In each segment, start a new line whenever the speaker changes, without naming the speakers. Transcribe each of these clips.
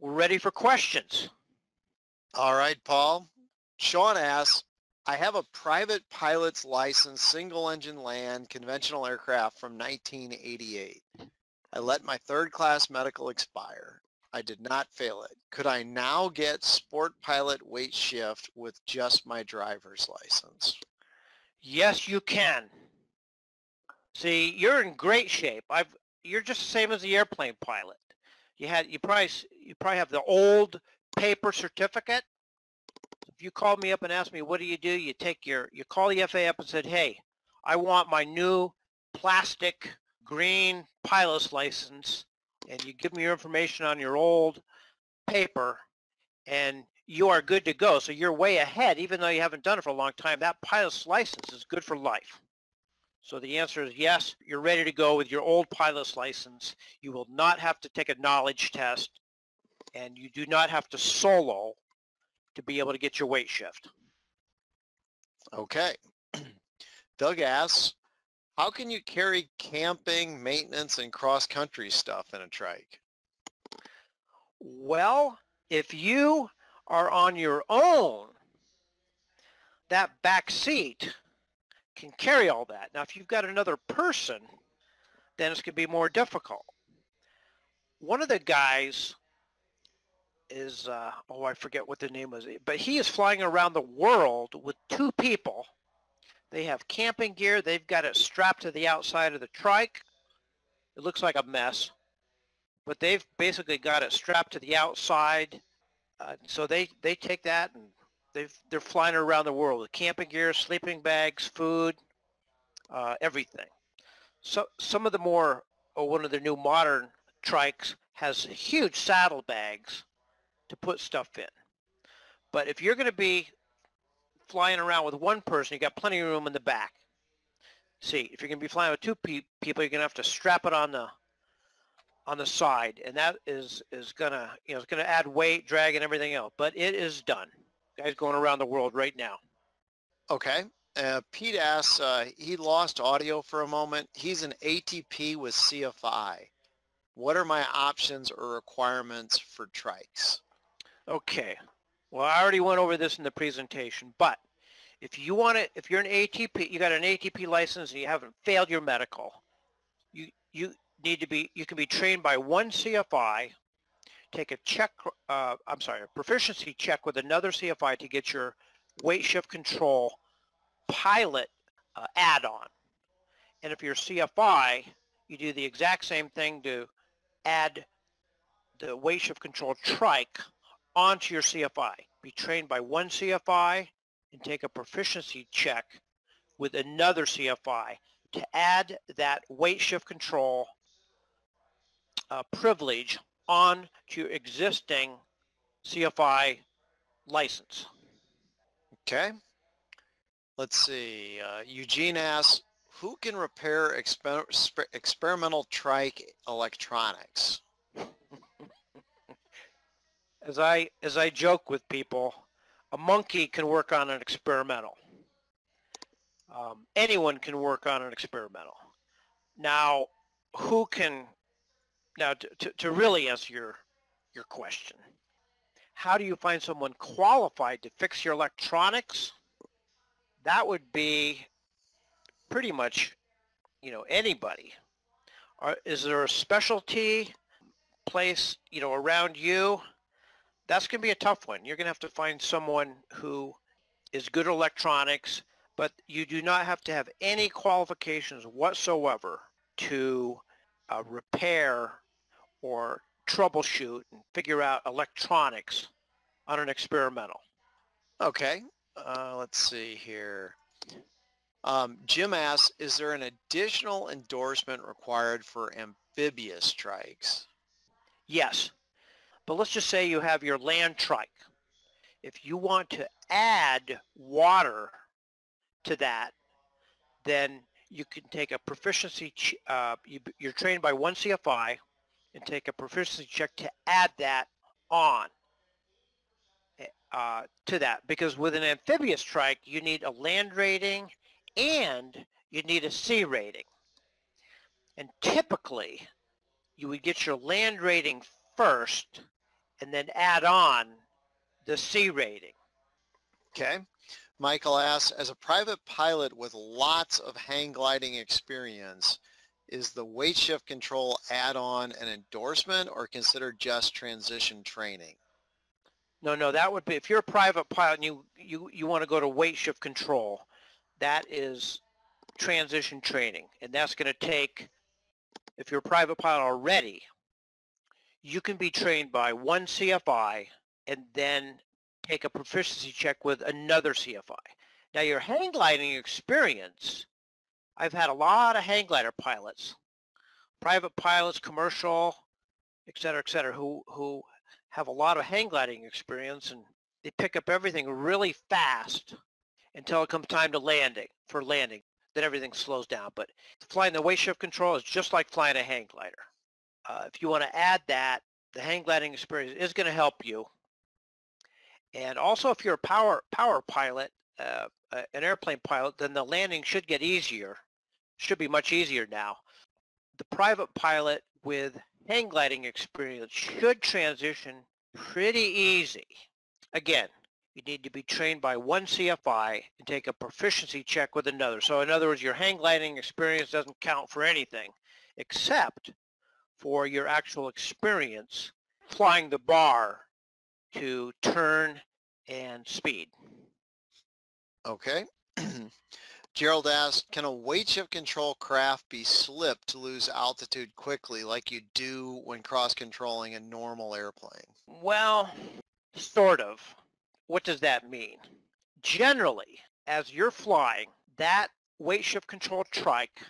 we're ready for questions.
All right, Paul. Sean asks, I have a private pilot's license, single engine land, conventional aircraft from 1988. I let my third class medical expire. I did not fail it. Could I now get sport pilot weight shift with just my driver's license?
Yes, you can. See, you're in great shape. I've you're just the same as the airplane pilot. You had you probably you probably have the old paper certificate. If you called me up and asked me what do you do, you take your you call the FAA up and said, "Hey, I want my new plastic green pilot's license," and you give me your information on your old paper, and you are good to go. So you're way ahead, even though you haven't done it for a long time. That pilot's license is good for life. So the answer is yes, you're ready to go with your old pilot's license. You will not have to take a knowledge test and you do not have to solo to be able to get your weight shift.
Okay. Doug asks, how can you carry camping, maintenance, and cross-country stuff in a trike?
Well, if you are on your own, that back seat can carry all that. Now, if you've got another person, then it's going to be more difficult. One of the guys is, uh, oh, I forget what the name was, but he is flying around the world with two people. They have camping gear. They've got it strapped to the outside of the trike. It looks like a mess, but they've basically got it strapped to the outside. Uh, so they, they take that and They've, they're flying around the world with camping gear, sleeping bags, food, uh, everything. So some of the more, or oh, one of the new modern trikes has huge saddle bags to put stuff in. But if you're going to be flying around with one person, you got plenty of room in the back. See, if you're going to be flying with two pe people, you're going to have to strap it on the on the side, and that is is going to you know it's going to add weight, drag, and everything else. But it is done guys going around the world right now.
Okay. Uh, Pete asks, uh, he lost audio for a moment. He's an ATP with CFI. What are my options or requirements for trikes?
Okay. Well, I already went over this in the presentation, but if you want to, if you're an ATP, you got an ATP license and you haven't failed your medical, you you need to be, you can be trained by one CFI take a check, uh, I'm sorry, a proficiency check with another CFI to get your weight shift control pilot uh, add-on. And if you're CFI, you do the exact same thing to add the weight shift control trike onto your CFI. Be trained by one CFI and take a proficiency check with another CFI to add that weight shift control uh, privilege on to your existing CFI license.
Okay. Let's see. Uh, Eugene asks, who can repair exper experimental trike electronics?
as I as I joke with people, a monkey can work on an experimental. Um, anyone can work on an experimental. Now, who can now, to, to, to really answer your, your question, how do you find someone qualified to fix your electronics? That would be pretty much, you know, anybody. Are, is there a specialty place, you know, around you? That's going to be a tough one. You're going to have to find someone who is good at electronics, but you do not have to have any qualifications whatsoever to uh, repair or troubleshoot and figure out electronics on an experimental.
Okay, uh, let's see here. Um, Jim asks, is there an additional endorsement required for amphibious trikes?
Yes, but let's just say you have your land trike. If you want to add water to that, then you can take a proficiency, uh, you, you're trained by one CFI, and take a proficiency check to add that on uh, to that because with an amphibious trike you need a land rating and you need a sea rating and typically you would get your land rating first and then add on the sea rating.
Okay. Michael asks, as a private pilot with lots of hang gliding experience, is the weight shift control add-on an endorsement or considered just transition training?
No, no, that would be, if you're a private pilot and you, you, you want to go to weight shift control, that is transition training. And that's going to take, if you're a private pilot already, you can be trained by one CFI and then take a proficiency check with another CFI. Now your hang gliding experience, I've had a lot of hang glider pilots, private pilots, commercial, et cetera, et cetera, who, who have a lot of hang gliding experience and they pick up everything really fast until it comes time to landing, for landing. Then everything slows down. But flying the weight shift control is just like flying a hang glider. Uh, if you want to add that, the hang gliding experience is going to help you and also if you're a power, power pilot, uh, an airplane pilot, then the landing should get easier, should be much easier now. The private pilot with hang gliding experience should transition pretty easy. Again, you need to be trained by one CFI and take a proficiency check with another. So in other words, your hang gliding experience doesn't count for anything except for your actual experience flying the bar to turn and speed.
Okay. Gerald asked, can a weight shift control craft be slipped to lose altitude quickly like you do when cross-controlling a normal airplane?
Well, sort of. What does that mean? Generally, as you're flying, that weight shift control trike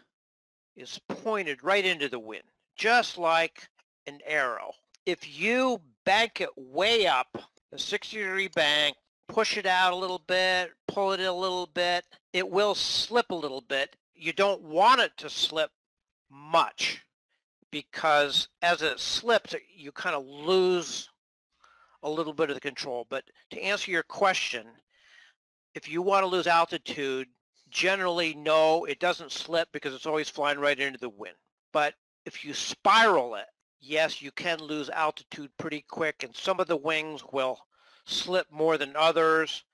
is pointed right into the wind, just like an arrow. If you bank it way up, a 60 degree bank, push it out a little bit, pull it a little bit, it will slip a little bit. You don't want it to slip much because as it slips, you kind of lose a little bit of the control. But to answer your question, if you want to lose altitude, generally no, it doesn't slip because it's always flying right into the wind. But if you spiral it, yes, you can lose altitude pretty quick, and some of the wings will slip more than others,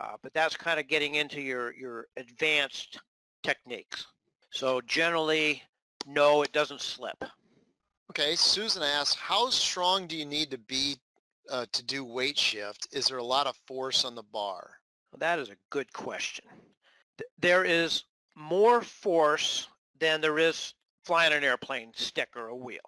uh, but that's kind of getting into your, your advanced techniques. So generally, no, it doesn't slip.
Okay, Susan asks, how strong do you need to be uh, to do weight shift? Is there a lot of force on the bar?
Well, that is a good question. There is more force than there is flying an airplane stick or a wheel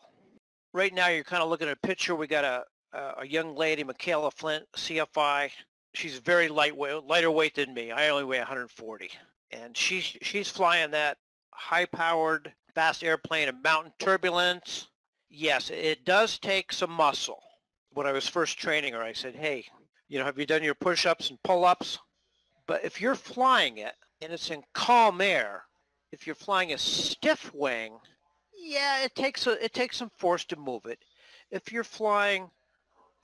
right now you're kind of looking at a picture. We got a, a young lady, Michaela Flint, CFI. She's very lightweight, lighter weight than me. I only weigh 140. And she's, she's flying that high-powered fast airplane in mountain turbulence. Yes, it does take some muscle. When I was first training her, I said, hey, you know, have you done your push-ups and pull-ups? But if you're flying it and it's in calm air, if you're flying a stiff wing, yeah, it takes a, it takes some force to move it. If you're flying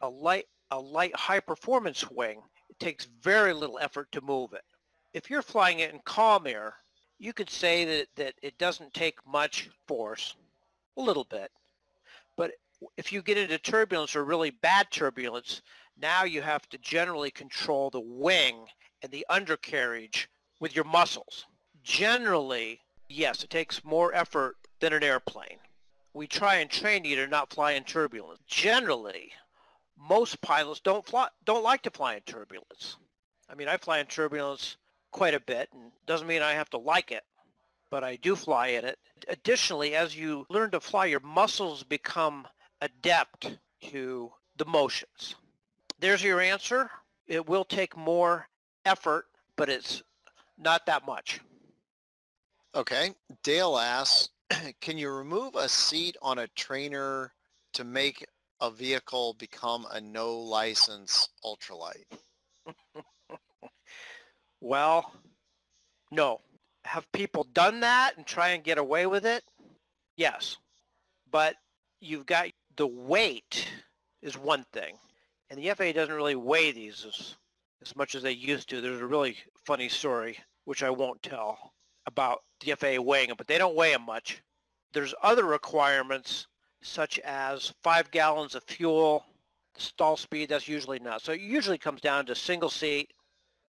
a light a light high performance wing, it takes very little effort to move it. If you're flying it in calm air, you could say that, that it doesn't take much force, a little bit. But if you get into turbulence or really bad turbulence, now you have to generally control the wing and the undercarriage with your muscles. Generally, yes, it takes more effort than an airplane. We try and train you to not fly in turbulence. Generally, most pilots don't fly, don't like to fly in turbulence. I mean, I fly in turbulence quite a bit, and doesn't mean I have to like it, but I do fly in it. Additionally, as you learn to fly, your muscles become adept to the motions. There's your answer. It will take more effort, but it's not that much.
Okay. Dale asks, can you remove a seat on a trainer to make a vehicle become a no license ultralight?
well, no. Have people done that and try and get away with it? Yes. But you've got the weight is one thing. And the FAA doesn't really weigh these as, as much as they used to. There's a really funny story, which I won't tell, about the FAA weighing them, but they don't weigh them much. There's other requirements such as five gallons of fuel, stall speed, that's usually not. So it usually comes down to single seat.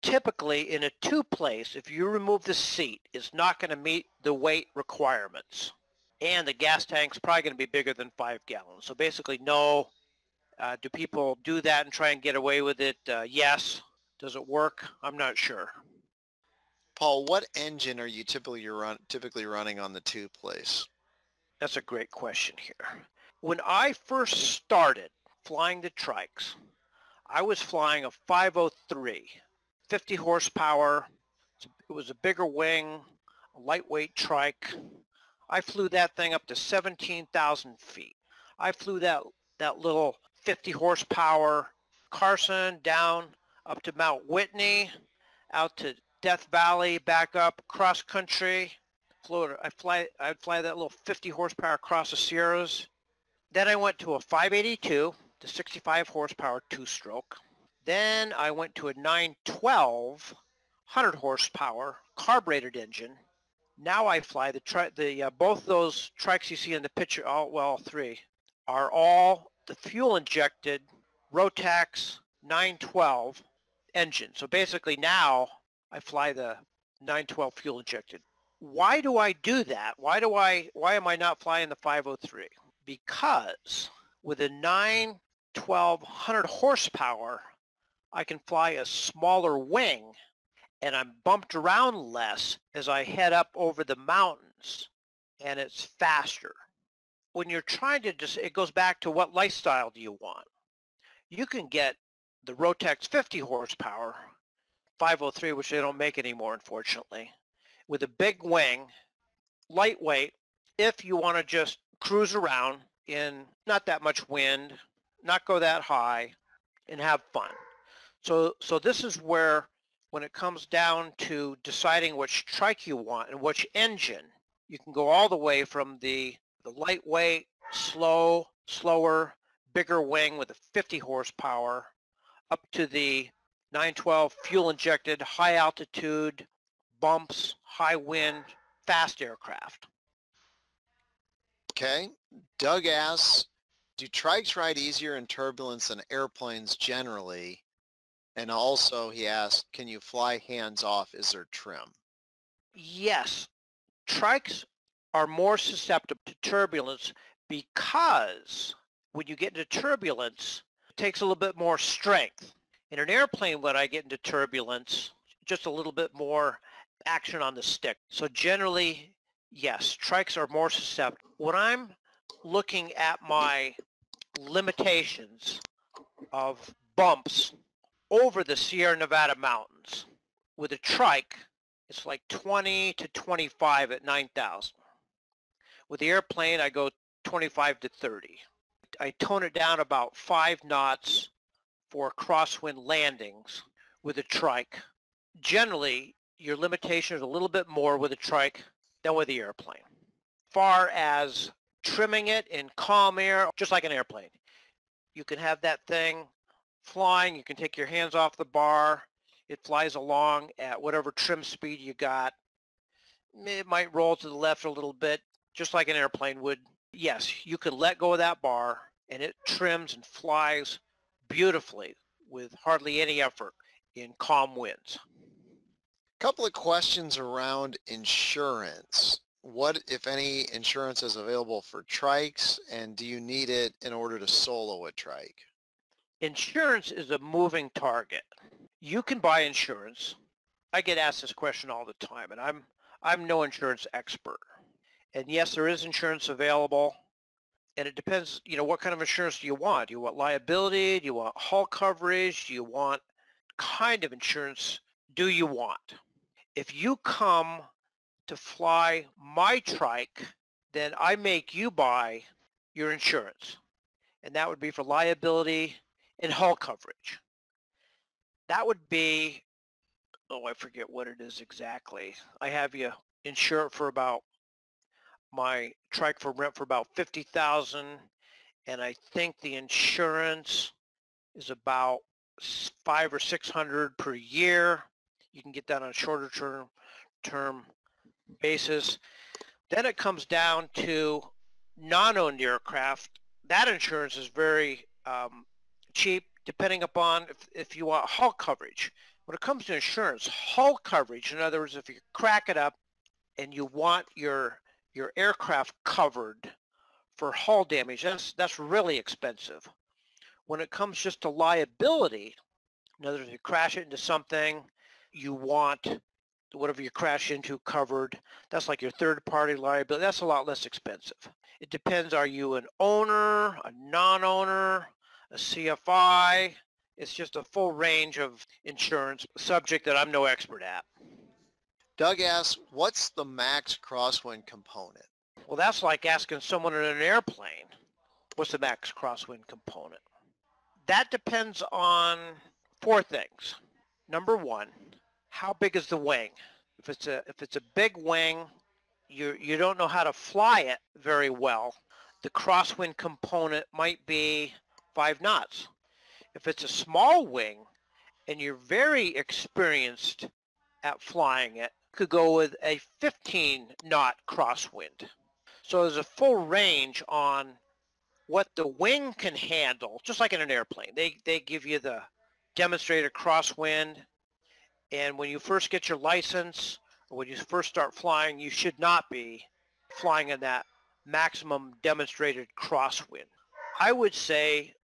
Typically in a two place, if you remove the seat, it's not going to meet the weight requirements. And the gas tank's probably going to be bigger than five gallons. So basically no. Uh, do people do that and try and get away with it? Uh, yes. Does it work? I'm not sure.
Paul, what engine are you typically run typically running on the two place?
That's a great question here. When I first started flying the trikes, I was flying a 503, 50 horsepower. It was a bigger wing, a lightweight trike. I flew that thing up to 17,000 feet. I flew that, that little 50 horsepower Carson down up to Mount Whitney, out to Death Valley, back up cross country, Florida. I fly I'd fly that little 50 horsepower across the Sierras. Then I went to a 582 to 65 horsepower two-stroke. Then I went to a 912 100 horsepower carbureted engine. Now I fly the tri- the uh, both those trikes you see in the picture. All well, three are all the fuel injected Rotax 912 engine. So basically now I fly the 912 fuel injected. Why do I do that? Why do I why am I not flying the 503? because with a 912 100 horsepower, I can fly a smaller wing and I'm bumped around less as I head up over the mountains and it's faster. When you're trying to just, it goes back to what lifestyle do you want? You can get the Rotax 50 horsepower, 503, which they don't make anymore, unfortunately, with a big wing, lightweight, if you want to just cruise around in not that much wind, not go that high, and have fun. So, so this is where when it comes down to deciding which trike you want and which engine, you can go all the way from the, the lightweight, slow, slower, bigger wing with a 50 horsepower up to the 912 fuel injected, high altitude, bumps, high wind, fast aircraft.
Okay. Doug asks, do trikes ride easier in turbulence than airplanes generally? And also he asks, can you fly hands off? Is there trim?
Yes. Trikes are more susceptible to turbulence because when you get into turbulence, it takes a little bit more strength. In an airplane, when I get into turbulence, just a little bit more action on the stick. So generally, yes, trikes are more susceptible. When I'm looking at my limitations of bumps over the Sierra Nevada mountains, with a trike, it's like 20 to 25 at 9,000. With the airplane, I go 25 to 30. I tone it down about five knots for crosswind landings with a trike. Generally, your limitation is a little bit more with a trike than with the airplane. Far as trimming it in calm air, just like an airplane. You can have that thing flying. You can take your hands off the bar. It flies along at whatever trim speed you got. It might roll to the left a little bit, just like an airplane would. Yes, you can let go of that bar and it trims and flies beautifully with hardly any effort in calm winds.
Couple of questions around insurance. What, if any, insurance is available for trikes, and do you need it in order to solo a trike?
Insurance is a moving target. You can buy insurance. I get asked this question all the time, and I'm I'm no insurance expert. And yes, there is insurance available, and it depends. You know, what kind of insurance do you want? Do you want liability? Do you want hull coverage? Do you want kind of insurance do you want? If you come to fly my trike, then I make you buy your insurance. And that would be for liability and hull coverage. That would be, oh, I forget what it is exactly. I have you insure it for about my trike for rent for about 50,000 and I think the insurance is about five or 600 per year you can get that on a shorter term term basis. Then it comes down to non-owned aircraft. That insurance is very um, cheap depending upon if, if you want hull coverage. When it comes to insurance, hull coverage, in other words, if you crack it up and you want your your aircraft covered for hull damage, that's that's really expensive. When it comes just to liability, in other words, if you crash it into something, you want whatever you crash into covered. That's like your third party liability. That's a lot less expensive. It depends, are you an owner, a non-owner, a CFI? It's just a full range of insurance subject that I'm no expert at.
Doug asks, what's the max crosswind component?
Well, that's like asking someone in an airplane, what's the max crosswind component? That depends on four things. Number one, how big is the wing? If it's a if it's a big wing, you you don't know how to fly it very well. The crosswind component might be five knots. If it's a small wing and you're very experienced at flying it, could go with a 15 knot crosswind. So there's a full range on what the wing can handle, just like in an airplane. They, they give you the demonstrated crosswind. And when you first get your license, or when you first start flying, you should not be flying in that maximum demonstrated crosswind. I would say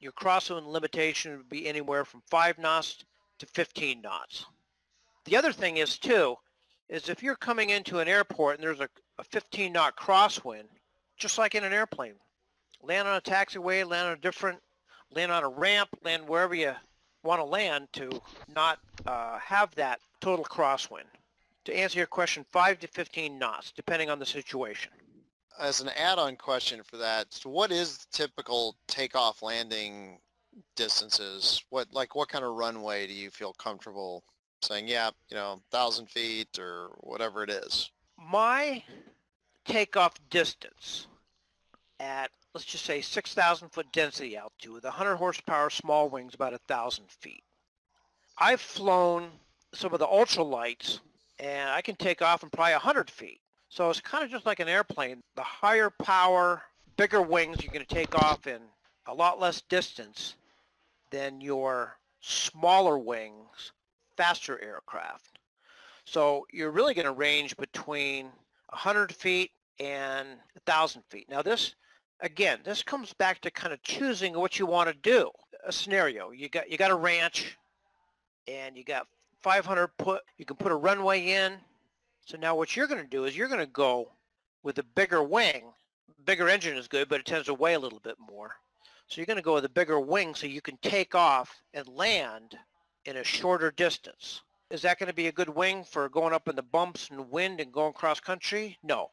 your crosswind limitation would be anywhere from 5 knots to 15 knots. The other thing is, too, is if you're coming into an airport and there's a, a 15 knot crosswind, just like in an airplane, land on a taxiway, land on a different, land on a ramp, land wherever you want to land to not uh, have that total crosswind. To answer your question, 5 to 15 knots, depending on the situation.
As an add-on question for that, so what is the typical takeoff landing distances? What like what kind of runway do you feel comfortable saying, yeah, you know, thousand feet or whatever it is?
My takeoff distance at let's just say 6,000 foot density altitude with 100 horsepower small wings about a 1,000 feet. I've flown some of the ultralights and I can take off in probably 100 feet. So it's kind of just like an airplane. The higher power, bigger wings, you're going to take off in a lot less distance than your smaller wings, faster aircraft. So you're really going to range between 100 feet and 1,000 feet. Now this, again, this comes back to kind of choosing what you want to do. A scenario, you got you got a ranch, and you got 500 put. You can put a runway in. So now what you're going to do is you're going to go with a bigger wing. Bigger engine is good, but it tends to weigh a little bit more. So you're going to go with a bigger wing so you can take off and land in a shorter distance. Is that going to be a good wing for going up in the bumps and wind and going cross country? No.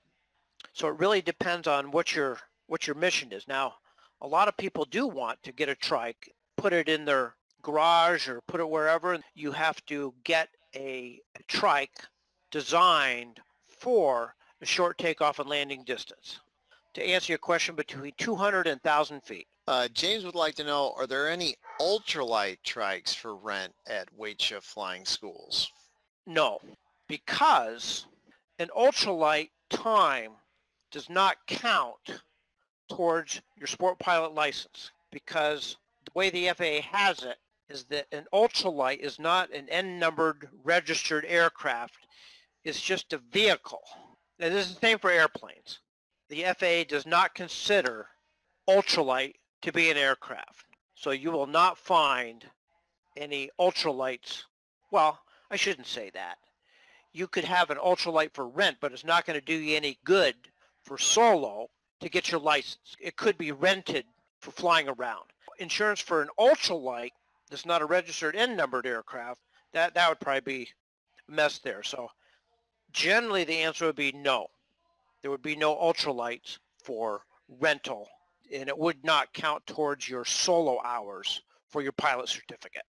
So it really depends on what your what your mission is. Now, a lot of people do want to get a trike, put it in their garage or put it wherever. You have to get a trike designed for a short takeoff and landing distance. To answer your question, between 200 and 1,000 feet.
Uh, James would like to know, are there any ultralight trikes for rent at weight shift flying schools?
No, because an ultralight time does not count towards your sport pilot license because the way the FAA has it is that an ultralight is not an N-numbered registered aircraft. It's just a vehicle. And this is the same for airplanes. The FAA does not consider ultralight to be an aircraft. So you will not find any ultralights. Well, I shouldn't say that. You could have an ultralight for rent, but it's not going to do you any good for solo to get your license. It could be rented for flying around. Insurance for an ultralight that's not a registered N-numbered aircraft, that, that would probably be a mess there. So generally the answer would be no. There would be no ultralights for rental and it would not count towards your solo hours for your pilot certificate.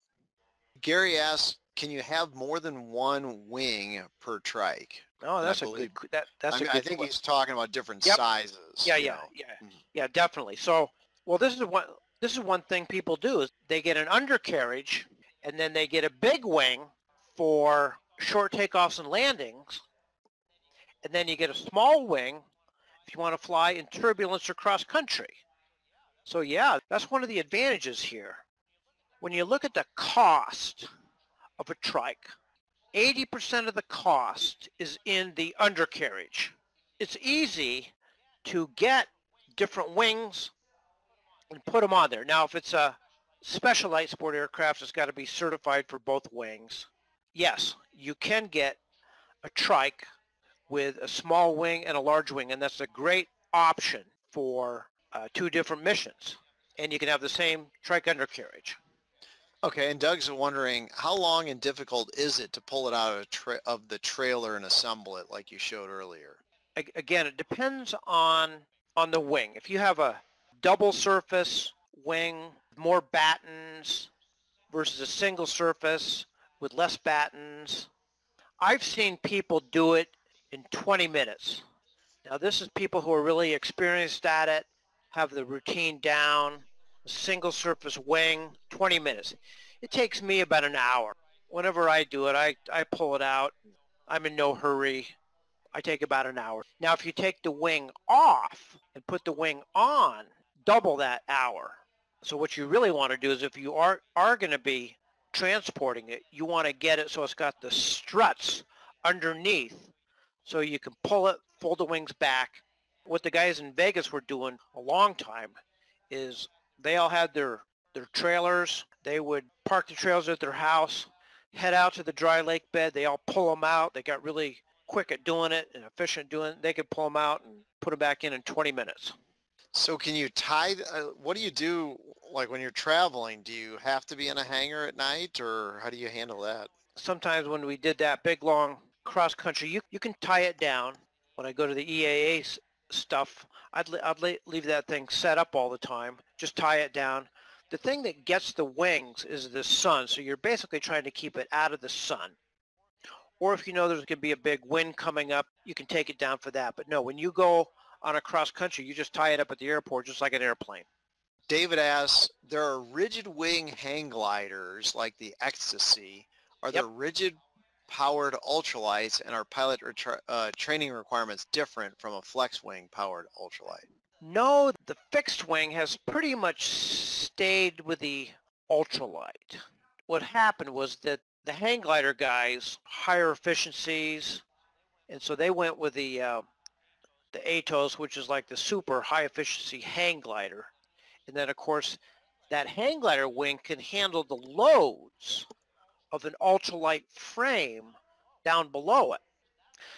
Gary asks, can you have more than one wing per trike?
Oh, that's a good. That that's
I, mean,
a good.
I think he's talking about different
Yep.
sizes.
Yeah, yeah,
know.
yeah,
Mhm.
yeah, definitely. So, well, this is one. This is one thing people do is they get an undercarriage, and then they get a big wing for short takeoffs and landings, and then you get a small wing if you want to fly in turbulence or cross country. So yeah, that's one of the advantages here. when you look at the cost of a trike, 80% of the cost is in the undercarriage. It's easy to get different wings and put them on there. Now, if it's a special light sport aircraft, it's got to be certified for both wings. Yes, you can get a trike with a small wing and a large wing, and that's a great option for uh, two different missions. And you can have the same trike undercarriage.
Okay, and Doug's wondering how long and difficult is it to pull it out of, of the trailer and assemble it like you showed earlier?
Again, it depends on on the wing. If you have a double surface wing, more battens versus a single surface with less battens, I've seen people do it in 20 minutes. Now this is people who are really experienced at it, have the routine down, single surface wing, 20 minutes. It takes me about an hour. Whenever I do it, I, I pull it out. I'm in no hurry. I take about an hour. Now, if you take the wing off and put the wing on, double that hour. So what you really want to do is if you are, are going to be transporting it, you want to get it so it's got the struts underneath so you can pull it, fold the wings back. What the guys in Vegas were doing a long time is they all had their their trailers. They would park the trailers at their house, head out to the dry lake bed. They all pull them out. They got really quick at doing it and efficient doing it. They could pull them out and put them back in in 20 minutes.
So can you tie, uh, what do you do like when you're traveling? Do you have to be in a hangar at night or how do you handle that?
Sometimes when we did that big long cross country, you, you can tie it down. When I go to the EAA stuff, I'd, I'd leave that thing set up all the time. Just tie it down. The thing that gets the wings is the sun. So you're basically trying to keep it out of the sun. Or if you know there's going to be a big wind coming up, you can take it down for that. But no, when you go on a cross country, you just tie it up at the airport just like an airplane.
David asks, there are rigid wing hang gliders like the Exxtacy. Are yep. there rigid powered ultralights and are pilot uh, training requirements different from a flex wing powered ultralight?
No, the fixed wing has pretty much stayed with the ultralight. What happened was that the hang glider guys higher efficiencies, and so they went with the uh, the Atos, which is like the super high efficiency hang glider, and then of course that hang glider wing can handle the loads of an ultralight frame down below it.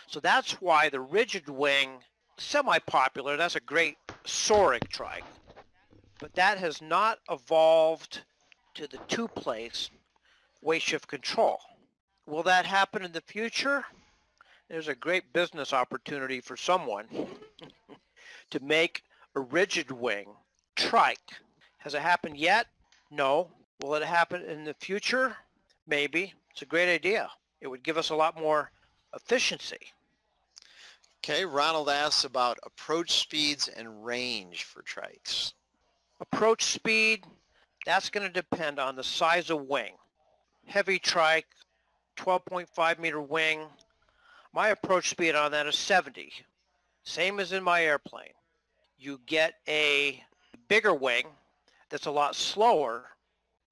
So that's why the rigid wing, semi-popular, that's a great soaring trike. But that has not evolved to the two-place weight shift control. Will that happen in the future? There's a great business opportunity for someone to make a rigid wing trike. Has it happened yet? No. Will it happen in the future? Maybe. It's a great idea. It would give us a lot more efficiency.
Okay, Ronald asks about approach speeds and range for trikes.
Approach speed, that's going to depend on the size of wing. Heavy trike, 12.5 meter wing. My approach speed on that is 70. Same as in my airplane. You get a bigger wing that's a lot slower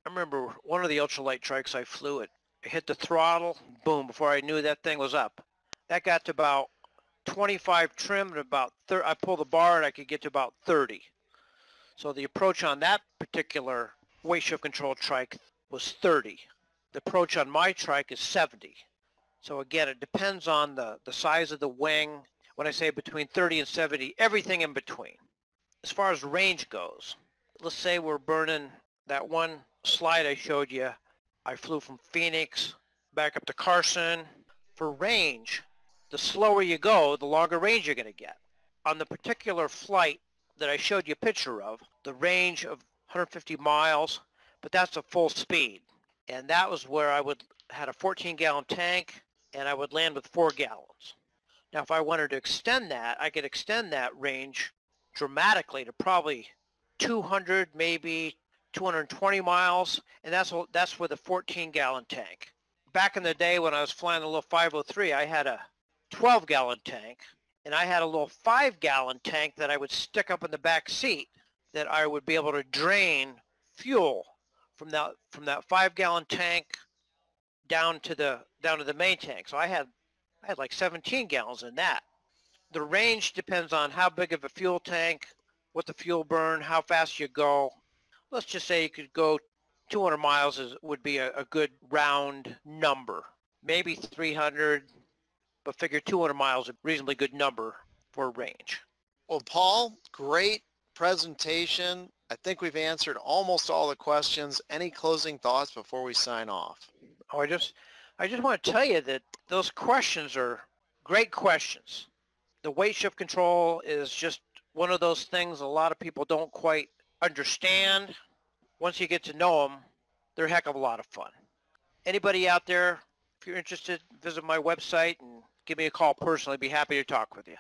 I remember one of the ultralight trikes I flew it. Hit the throttle, boom, before I knew that thing was up. That got to about 25 trim and about 30, I pulled the bar and I could get to about 30. So the approach on that particular weight shift control trike was 30. The approach on my trike is 70. So again, it depends on the, the size of the wing. When I say between 30 and 70, everything in between. As far as range goes, let's say we're burning that one slide I showed you, I flew from Phoenix back up to Carson. For range, the slower you go, the longer range you're going to get. On the particular flight that I showed you a picture of, the range of 150 miles, but that's a full speed. And that was where I would had a 14 gallon tank and I would land with four gallons. Now if I wanted to extend that, I could extend that range dramatically to probably 200, maybe 220 miles, and that's that's with a 14 gallon tank. Back in the day when I was flying the little 503, I had a 12 gallon tank, and I had a little five gallon tank that I would stick up in the back seat that I would be able to drain fuel from that from that five gallon tank down to the down to the main tank. So I had I had like 17 gallons in that. The range depends on how big of a fuel tank, what the fuel burn, how fast you go. Let's just say you could go 200 miles is, would be a, a good round number. Maybe 300, but figure 200 miles is a reasonably good number for range.
Well, Paul, great presentation. I think we've answered almost all the questions. Any closing thoughts before we sign off?
Oh, I just, I just want to tell you that those questions are great questions. The weight shift control is just one of those things a lot of people don't quite understand. Once you get to know them, they're a heck of a lot of fun. Anybody out there, if you're interested, visit my website and give me a call personally. I'd be happy to talk with you.